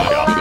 Yeah.